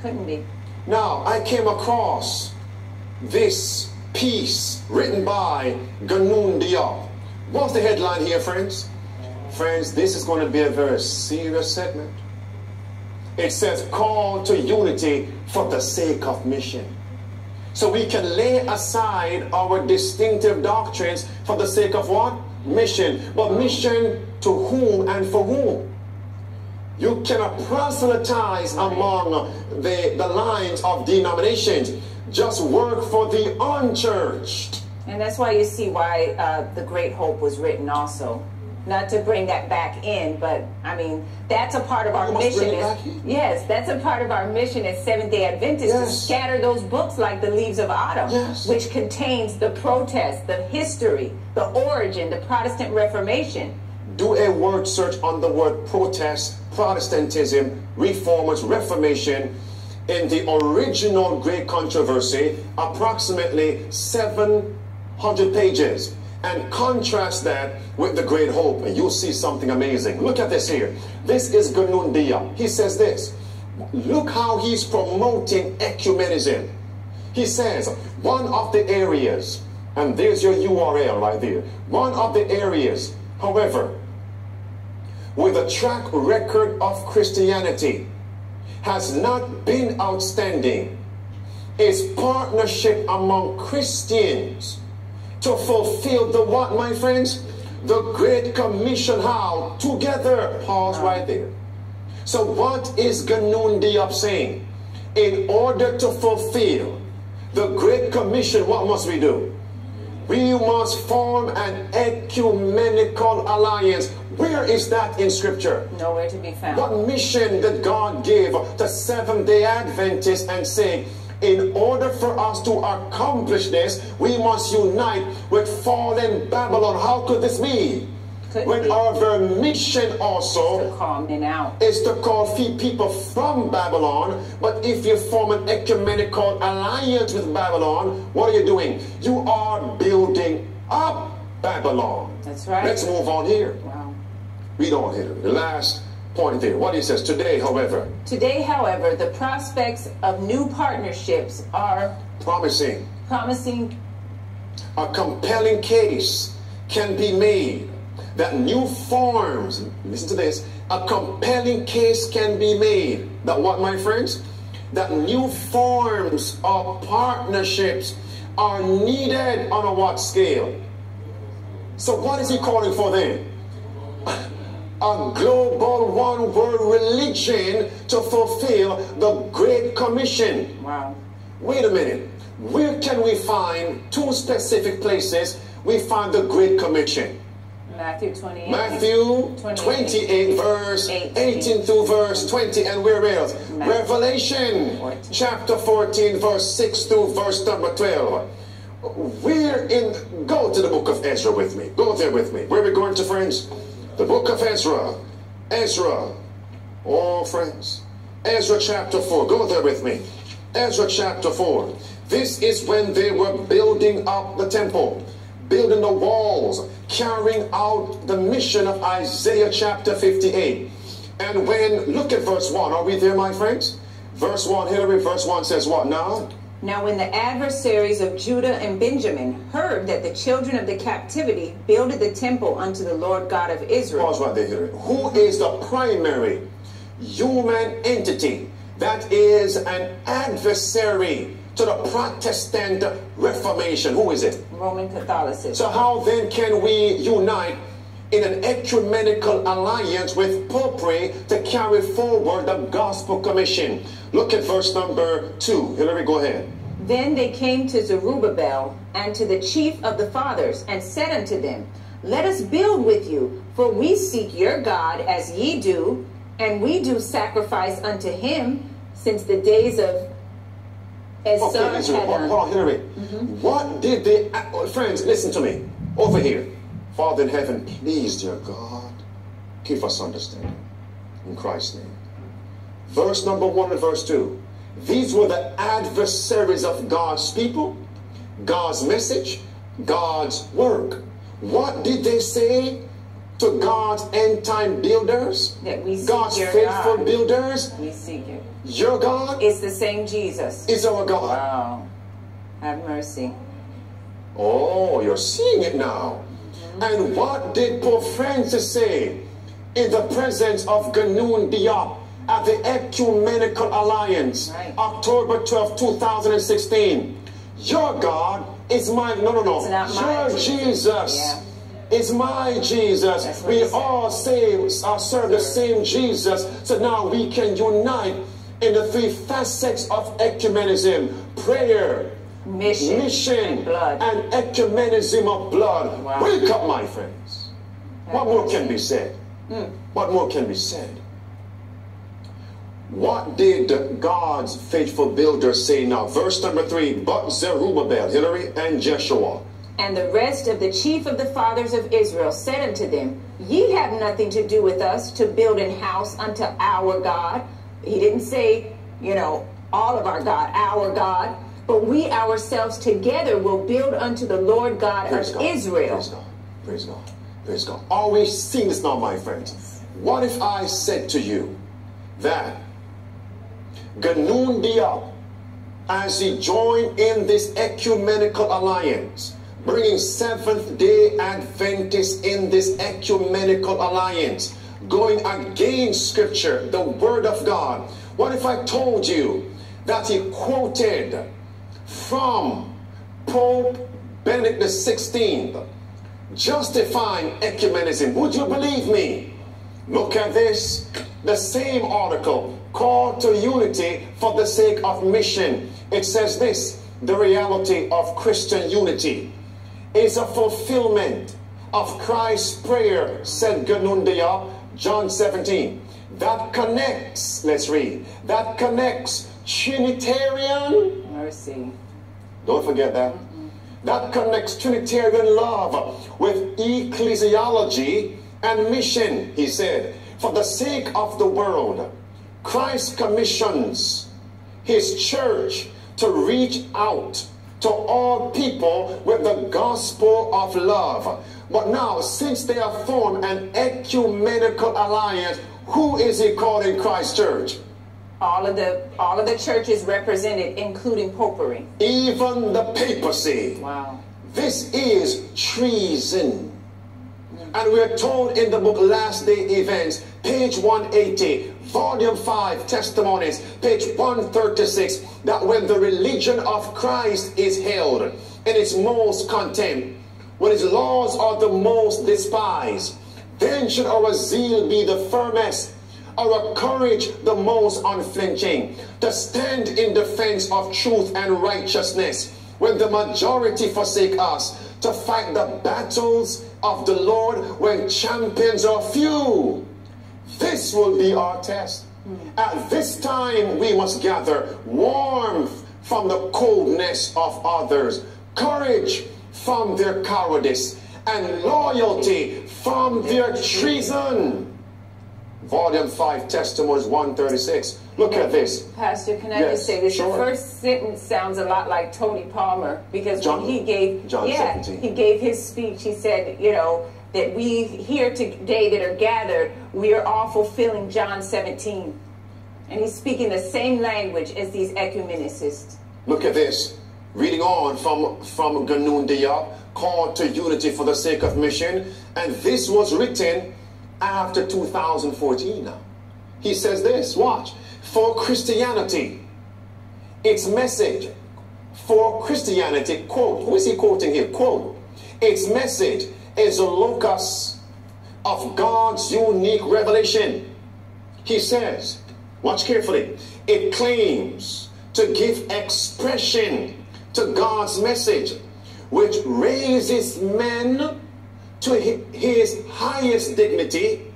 Couldn't be. Now, I came across this piece written by Ganoune Diop. What's the headline here, friends? Friends, this is going to be a very serious segment. It says, call to unity for the sake of mission. So we can lay aside our distinctive doctrines for the sake of what? Mission. But mission to whom and for whom? You cannot proselytize among the, the lines of denominations. Just work for the unchurched. And that's why you see why uh, the Great Hope was written also. Not to bring that back in, but I mean, that's a part of our mission. is- yes, that's a part of our mission as Seventh day Adventists to scatter those books like the leaves of autumn, Yes. which contains the protest, the history, the origin, the Protestant Reformation. Do a word search on the word protest, Protestantism, Reformers, Reformation in the original Great Controversy, approximately 700 pages. And contrast that with the Great Hope, and you'll see something amazing. Look at this here. This is Ganoune Diop. He says this. Look how he's promoting ecumenism. He says, one of the areas, and there's your URL right there. One of the areas, however, with a track record of Christianity has not been outstanding is partnership among Christians to fulfill the what, my friends? The Great Commission. How? Together. Pause right there. So what is Ganoune Diop saying? In order to fulfill the Great Commission, what must we do? We must form an ecumenical alliance. Where is that in Scripture? Nowhere to be found. What mission did God give to Seventh day Adventists and say, in order for us to accomplish this, we must unite with fallen Babylon? How could this be? Couldn't when be. our mission to also out. is to call few people from Babylon. But if you form an ecumenical alliance with Babylon, what are you doing? You are building up Babylon. That's right. Let's move on here. Wow. Read on here. The last point there. What he says today, however, Today, however, the prospects of new partnerships are promising promising a compelling case can be made that new forms, listen to this, a compelling case can be made that what, my friends? That new forms of partnerships are needed on a what scale? So what is he calling for then? A global one world religion to fulfill the Great Commission. wow. Wait a minute. Where can we find two specific places we find the Great Commission? Matthew 28. Matthew 28. 28, verse 18. 18 through verse 20, and where else? Matthew Revelation 14. chapter 14, verse 6 through verse number 12. We're in, go to the book of Ezra with me. Go there with me. Where are we going to, friends? The book of Ezra. Ezra. Oh, friends. Ezra chapter 4. Go there with me. Ezra chapter 4. This is when they were building up the temple, building the walls, carrying out the mission of Isaiah chapter 58. And when, look at verse 1. Are we there, my friends? Verse 1, Hillary, verse 1 says what now? Now, when the adversaries of Judah and Benjamin heard that the children of the captivity builded the temple unto the Lord God of Israel, Pause right there, Hillary. Who is the primary human entity that is an adversary to the Protestant Reformation? Who is it? Roman Catholicism. So, how then can we unite in an ecumenical alliance with Popery to carry forward the Gospel Commission? Look at verse number two. Hillary, go ahead. Then they came to Zerubbabel and to the chief of the fathers, and said unto them, Let us build with you, for we seek your God as ye do, and we do sacrifice unto him since the days of Okay, Esar Israel, hold, hold on, Hillary. What did they? uh, friends listen to me over here? Father in heaven, please, dear God, give us understanding in Christ's name. Verse number one and verse two. These were the adversaries of God's people, God's message, God's work. What did they say to God's end time builders? That we God's faithful God. builders? We seek it. Your God is the same Jesus. is our God. Wow. Have mercy. Oh, you're seeing it now. Mm-hmm. And what did Pope Francis say in the presence of Ganoune Diop at the Ecumenical Alliance, Right. October 12, 2016? Your God is my, no, no, no. Your Jesus. Jesus Yeah. Is my Jesus. We all save, uh, serve the same Jesus. So now we can unite in the three facets of ecumenism prayer, Mission, mission and blood. and ecumenism of blood. Wow. Wake up, my friends. What more can be said? What more can be said? What did God's faithful builder say now? Verse number three, but Zerubbabel, Hillary, and Jeshua. And the rest of the chief of the fathers of Israel said unto them, Ye have nothing to do with us to build an house unto our God. He didn't say, you know, all of our God, our God, but we ourselves together will build unto the Lord God Praise of God. Israel. Praise God. Praise God. Praise God. We seeing this now, my friends? What if I said to you that Diop, as he joined in this ecumenical alliance, bringing Seventh day Adventists in this ecumenical alliance, going against Scripture, the Word of God. What if I told you that he quoted from Pope Benedict XVI, justifying ecumenism? Would you believe me? Look at this. The same article, Call to Unity for the Sake of Mission. It says this the reality of Christian unity is a fulfillment of Christ's prayer, said Ganoune Diop, John 17. That connects, let's read, that connects Trinitarian Mercy. don't forget that. That connects Trinitarian love with ecclesiology and mission, he said. For the sake of the world, Christ commissions his church to reach out to all people with the gospel of love. But now, since they have formed an ecumenical alliance, who is he calling Christ Church? All of the all of the churches represented, including popery. Even the papacy. Wow. This is treason. And we're told in the book Last Day Events, page 180, volume 5, Testimonies, page 136, that when the religion of Christ is held in its most contempt, when its laws are the most despised, then should our zeal be the firmest, our courage the most unflinching, to stand in defense of truth and righteousness when the majority forsake us, to fight the battles of the Lord when champions are few. This will be our test. Mm. At this time, we must gather warmth from the coldness of others, courage from their cowardice, and loyalty from their treason. Volume 5, Testimonies 136. Look at this. Pastor, can I Yes, just say this? sure. The first sentence sounds a lot like Tony Palmer because John- when he gave John yeah, 17. he gave his speech, he said, you know, that we here today that are gathered, we are all fulfilling John 17. And he's speaking the same language as these ecumenists. Look at this. Reading on from, from Ganoune Diop, called to unity for the sake of mission. And this was written after 2014 now. He says this, watch. For Christianity, its message for Christianity, quote, who is he quoting here? Quote, its message is a locus of God's unique revelation. He says, watch carefully, it claims to give expression to God's message, which raises men to his highest dignity,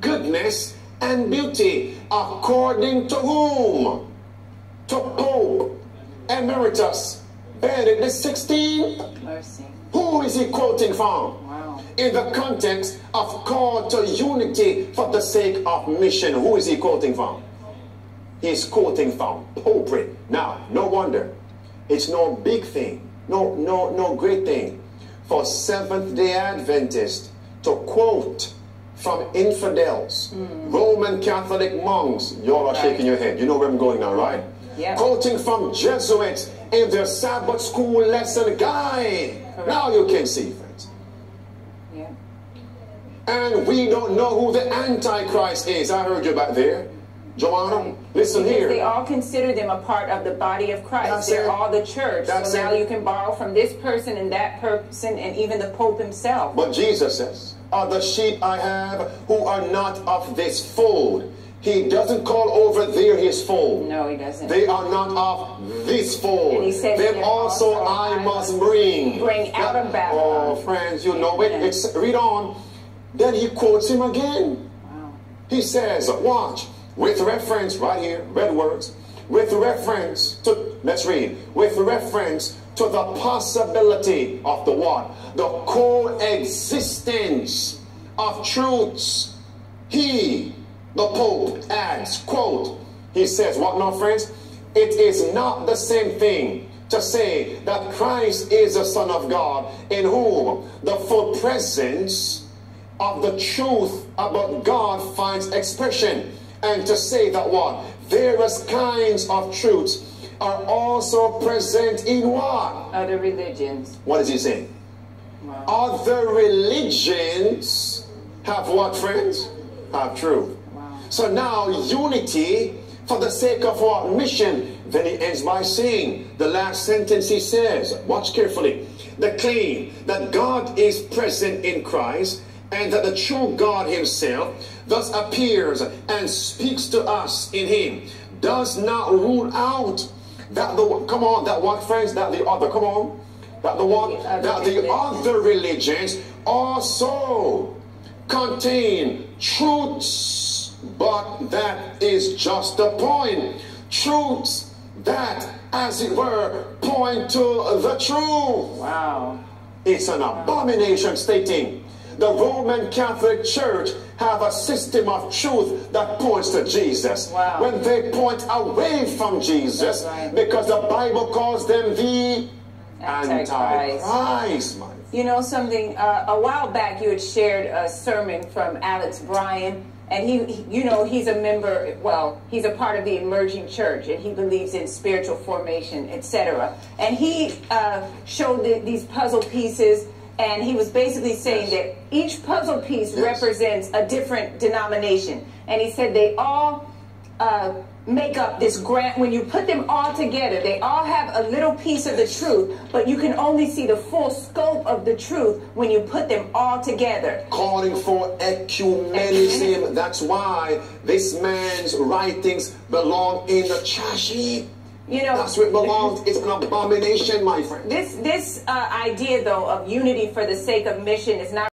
goodness, and beauty, according to whom? To Pope Emeritus Benedict XVI. Mercy. Who is he quoting from? In the context of call to unity for the sake of mission, who is he quoting from? He's quoting from popery. Now, no wonder. It's no big thing, no, no, no great thing for Seventh day Adventists to quote from infidels, hmm. Roman Catholic monks. Y'all are Right. shaking your head. You know where I'm going now, right? Yeah. Quoting from Jesuits in their Sabbath school lesson guide. Correct. Now you can see. And we don't know who the Antichrist is. I heard you back there. Joanna, listen Because here. they all consider them a part of the body of Christ. That's They're it. all the church. That's so now it. you can borrow from this person and that person and even the Pope himself. But Jesus says, Are the sheep I have who are not of this fold. He doesn't call over there his fold. no, he doesn't. They are not of this fold. And he says, Them "Them also also I I must bring. bring out of Babylon. Oh, friends, you know it. It's read on. Then he quotes him again. wow. He says, watch, with reference, right here, red words, with reference to, let's read, with reference to the possibility of the what? The coexistence of truths. He, the Pope, adds, quote, he says, what now, friends? It is not the same thing to say that Christ is the Son of God in whom the full presence of the truth about God finds expression. And to say that what? Various kinds of truths are also present in what? Other religions. What is he saying? Wow. Other religions have what, friends? Have truth. Wow. So now unity for the sake of what mission. Then he ends by saying, the last sentence he says, watch carefully, the claim that God is present in Christ and that the true God himself thus appears and speaks to us in him does not rule out that the come on that what friends that the other come on that the other that the other religions also contain truths, but that is just the point. Truths that, as it were, point to the truth. Wow. It's an abomination stating the Roman Catholic Church have a system of truth that points to Jesus. Wow. When they point away from Jesus, right. because the Bible calls them the Antichrist. Antichrist, my You know something? Uh, a while back, you had shared a sermon from Alex Bryan, and he, he- you know, he's a member. Well, he's a part of the emerging church, and he believes in spiritual formation, etc. And he uh, showed the, these puzzle pieces, and he was basically saying that each puzzle piece Yes. represents a different denomination, and he said they all. Uh, make up this grant when you put them all together they all have a little piece of the truth but you can only see the full scope of the truth when you put them all together calling for ecumenism. That's why this man's writings belong in the trash heap. You know That's it belongs. It's an abomination, my friend. this this uh, idea though of unity for the sake of mission is not